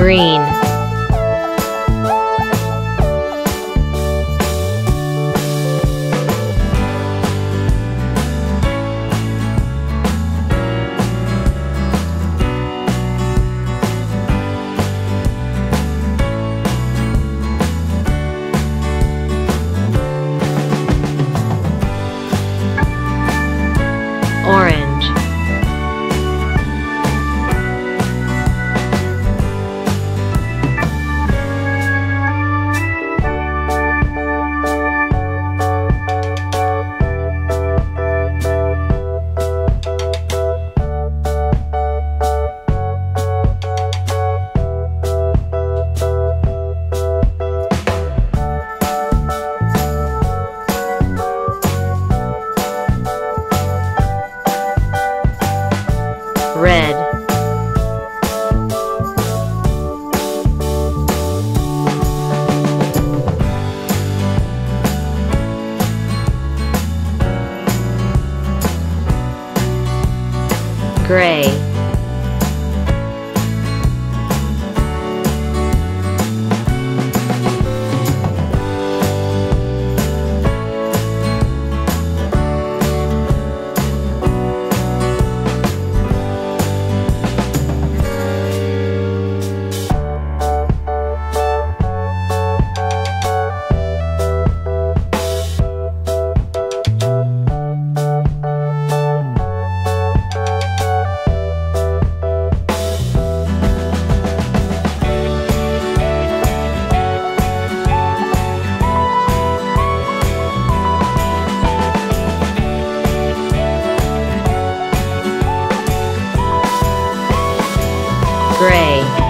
green Gray.